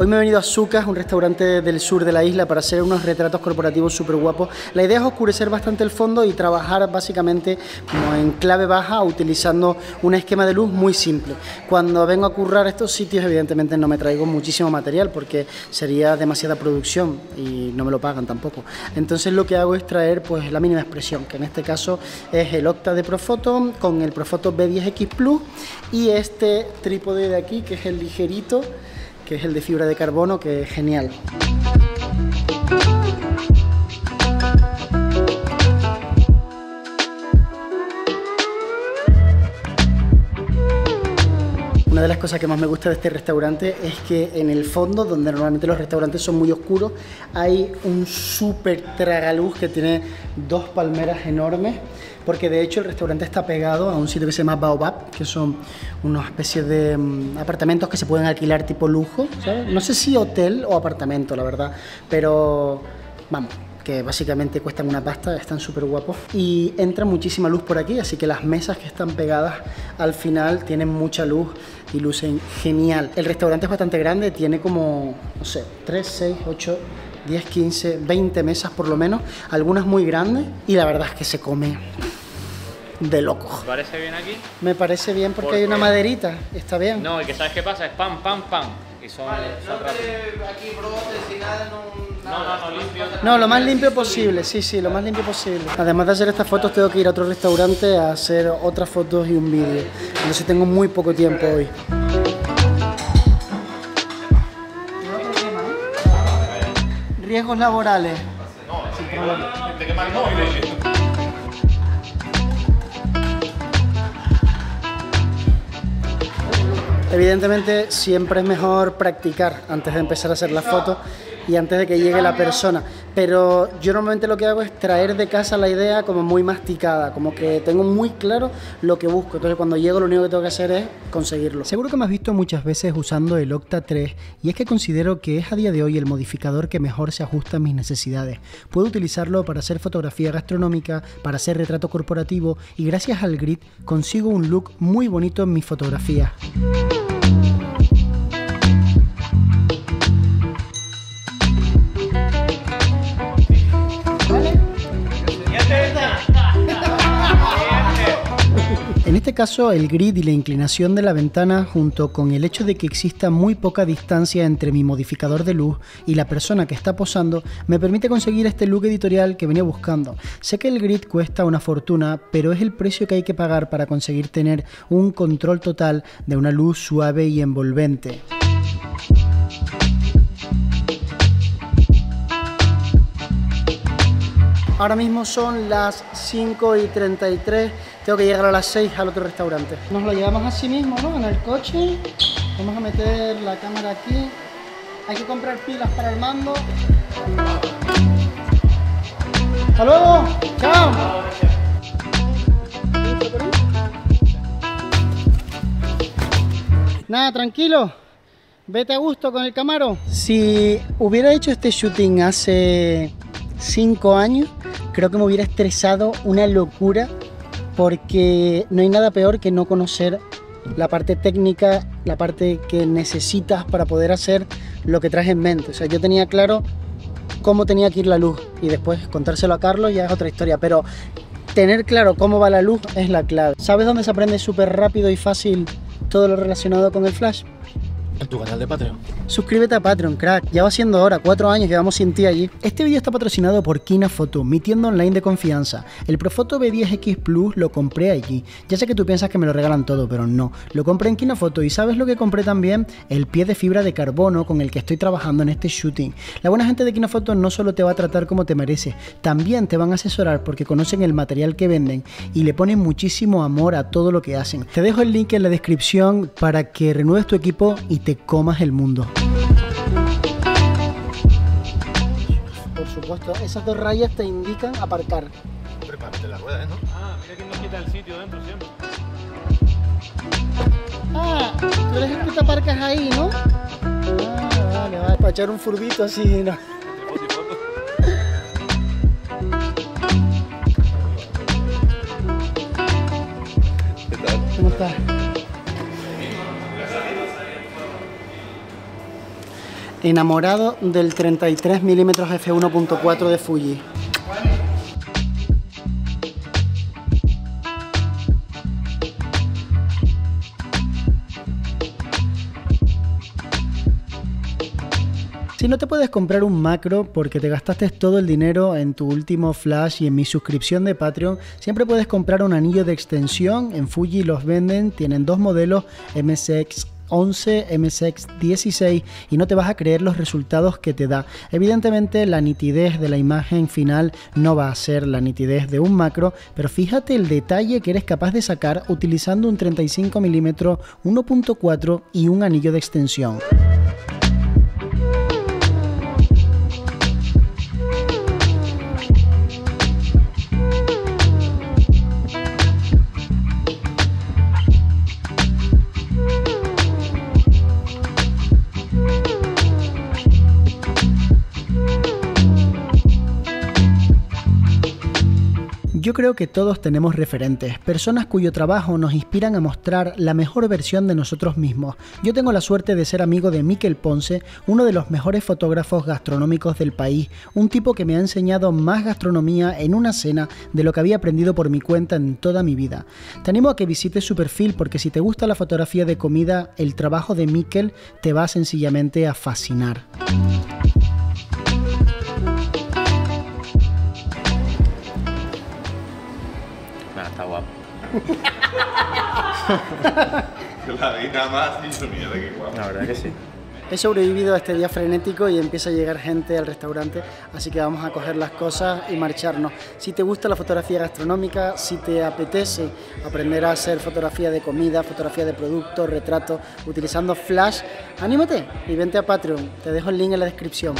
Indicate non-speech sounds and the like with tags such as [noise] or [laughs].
Hoy me he venido a Zucas, un restaurante del sur de la isla, para hacer unos retratos corporativos súper guapos. La idea es oscurecer bastante el fondo y trabajar básicamente como en clave baja, utilizando un esquema de luz muy simple. Cuando vengo a currar estos sitios, evidentemente no me traigo muchísimo material porque sería demasiada producción y no me lo pagan tampoco. Entonces lo que hago es traer pues la mínima expresión, que en este caso es el Octa de Profoto con el Profoto B10X Plus y este trípode de aquí, que es el ligerito, que es el de fibra de carbono, que es genial. Una de las cosas que más me gusta de este restaurante es que en el fondo, donde normalmente los restaurantes son muy oscuros, hay un súper tragaluz que tiene dos palmeras enormes porque de hecho el restaurante está pegado a un sitio que se llama Baobab, que son unas especies de mm, apartamentos que se pueden alquilar tipo lujo, No sé si hotel o apartamento, la verdad, pero vamos, que básicamente cuestan una pasta, están súper guapos y entra muchísima luz por aquí, así que las mesas que están pegadas al final tienen mucha luz y lucen genial. El restaurante es bastante grande, tiene como, no sé, 3, 6, 8, 10, 15, 20 mesas por lo menos, algunas muy grandes y la verdad es que se come de loco. ¿Te parece bien aquí? Me parece bien porque hay una maderita, está bien. No, y que sabes qué pasa, es pam, pam, pam. Y son, vale, no aquí brotes y nada, no, no, no, no, limpio. No, lo más limpio posible, sí, sí, lo más limpio posible. Además de hacer estas fotos, tengo que ir a otro restaurante a hacer otras fotos y un vídeo. Entonces tengo muy poco tiempo hoy. Riesgos laborales. No, Evidentemente siempre es mejor practicar antes de empezar a hacer la foto y antes de que llegue la persona. Pero yo normalmente lo que hago es traer de casa la idea como muy masticada, como que tengo muy claro lo que busco. Entonces cuando llego lo único que tengo que hacer es conseguirlo. Seguro que me has visto muchas veces usando el Octa 3 y es que considero que es a día de hoy el modificador que mejor se ajusta a mis necesidades. Puedo utilizarlo para hacer fotografía gastronómica, para hacer retrato corporativo y gracias al grid consigo un look muy bonito en mis fotografías. En este caso, el grid y la inclinación de la ventana, junto con el hecho de que exista muy poca distancia entre mi modificador de luz y la persona que está posando, me permite conseguir este look editorial que venía buscando. Sé que el grid cuesta una fortuna, pero es el precio que hay que pagar para conseguir tener un control total de una luz suave y envolvente. Ahora mismo son las 5 y 33 tengo que llegar a las 6 al otro restaurante. Nos lo llevamos así mismo, ¿no? En el coche. Vamos a meter la cámara aquí. Hay que comprar pilas para el mando. ¡Hasta luego! ¡Chao! Nada, tranquilo. Vete a gusto con el Camaro. Si hubiera hecho este shooting hace 5 años, creo que me hubiera estresado una locura porque no hay nada peor que no conocer la parte técnica, la parte que necesitas para poder hacer lo que traes en mente. O sea, yo tenía claro cómo tenía que ir la luz y después contárselo a Carlos ya es otra historia, pero tener claro cómo va la luz es la clave. ¿Sabes dónde se aprende súper rápido y fácil todo lo relacionado con el flash? En tu canal de Patreon. Suscríbete a Patreon, crack. Ya va siendo hora, cuatro años llevamos sin ti allí. Este vídeo está patrocinado por Kina Photo, mi tienda online de confianza. El Profoto B10X Plus lo compré allí. Ya sé que tú piensas que me lo regalan todo, pero no. Lo compré en Kina Photo y ¿sabes lo que compré también? El pie de fibra de carbono con el que estoy trabajando en este shooting. La buena gente de Kina Photo no solo te va a tratar como te mereces, también te van a asesorar porque conocen el material que venden y le ponen muchísimo amor a todo lo que hacen. Te dejo el link en la descripción para que renueves tu equipo y te comas el mundo. Por supuesto, esas dos rayas te indican aparcar. Prepárate la rueda, ¿no? Ah, mira quién nos quita el sitio dentro siempre. Ah, tú eres el que te aparcas ahí, ¿no? Ah, vale, vale. Para echar un furbito así, ¿no? ¿Cómo estás? Enamorado del 33 mm f1.4 de Fuji. Si no te puedes comprar un macro porque te gastaste todo el dinero en tu último flash y en mi suscripción de Patreon, siempre puedes comprar un anillo de extensión. En Fuji los venden, tienen dos modelos MSX 11, MSX 16 y no te vas a creer los resultados que te da. Evidentemente la nitidez de la imagen final no va a ser la nitidez de un macro, pero fíjate el detalle que eres capaz de sacar utilizando un 35 mm 1.4 y un anillo de extensión. Yo creo que todos tenemos referentes, personas cuyo trabajo nos inspiran a mostrar la mejor versión de nosotros mismos. Yo tengo la suerte de ser amigo de Miquel Ponce, uno de los mejores fotógrafos gastronómicos del país, un tipo que me ha enseñado más gastronomía en una cena de lo que había aprendido por mi cuenta en toda mi vida. Te animo a que visites su perfil porque si te gusta la fotografía de comida, el trabajo de Miquel te va sencillamente a fascinar. Está guapo. [laughs] La vi nada más y yo mierda qué guapo. La verdad que sí. He sobrevivido a este día frenético y empieza a llegar gente al restaurante, así que vamos a coger las cosas y marcharnos. Si te gusta la fotografía gastronómica, si te apetece aprender a hacer fotografía de comida, fotografía de productos, retratos, utilizando flash, anímate y vente a Patreon. Te dejo el link en la descripción.